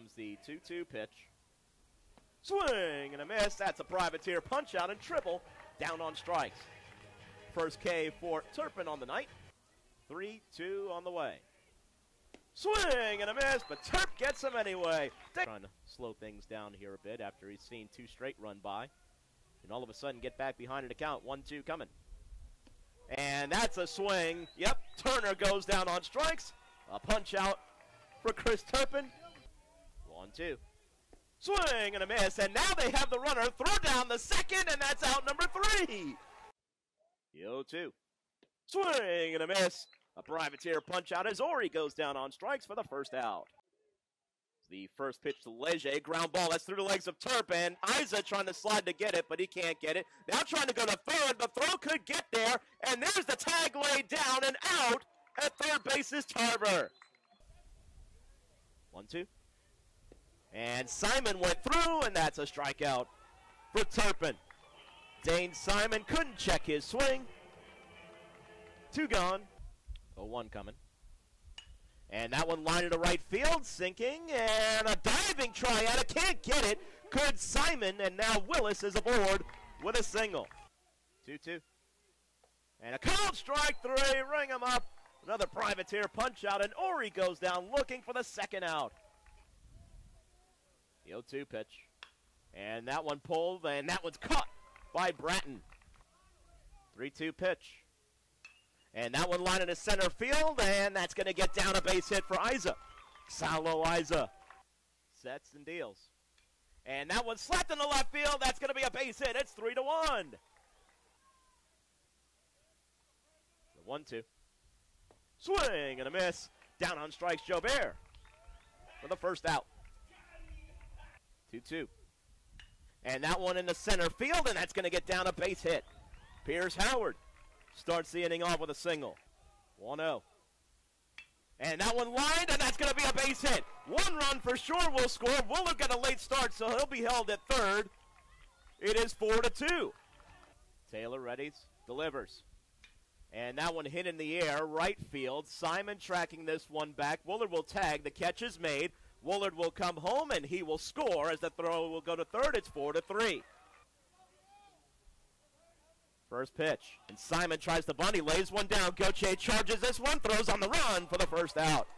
comes the 2 2 pitch. Swing and a miss. That's a privateer punch out and triple down on strikes. First K for Turpin on the night. 3 2 on the way. Swing and a miss, but Turp gets him anyway. Trying to slow things down here a bit after he's seen two straight run by. And all of a sudden get back behind an account. 1 2 coming. And that's a swing. Yep, Turner goes down on strikes. A punch out for Chris Turpin. 1 2. Swing and a miss, and now they have the runner throw down the second, and that's out number three. Yo, two. Swing and a miss. A privateer punch out as Ori goes down on strikes for the first out. The first pitch to Leger, ground ball. That's through the legs of Turpin. Isa trying to slide to get it, but he can't get it. Now trying to go to third. The throw could get there, and there's the tag laid down and out at third base is Tarver. One, two. And Simon went through, and that's a strikeout for Turpin. Dane Simon couldn't check his swing. Two gone. 0-1 coming. And that one lined to right field, sinking, and a diving try it. Can't get it. Good Simon, and now Willis is aboard with a single. 2-2. And a called strike three. Ring him up. Another privateer punch out, and Ori goes down looking for the second out. The 0 2 pitch. And that one pulled, and that one's caught by Bratton. 3 2 pitch. And that one lined into center field, and that's going to get down a base hit for Isa. Salo Isa sets and deals. And that one slapped in the left field. That's going to be a base hit. It's 3 to 1. The 1 2. Swing and a miss. Down on strikes, Joe Bear for the first out. 2 2. And that one in the center field, and that's going to get down a base hit. Pierce Howard starts the inning off with a single. 1 0. And that one lined, and that's going to be a base hit. One run for sure will score. Willard got a late start, so he'll be held at third. It is 4 to 2. Taylor readies, delivers. And that one hit in the air, right field. Simon tracking this one back. Willard will tag. The catch is made. Willard will come home and he will score as the throw will go to third. It's four to three. First pitch. And Simon tries to bunt. He lays one down. Goche charges this one, throws on the run for the first out.